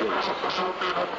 You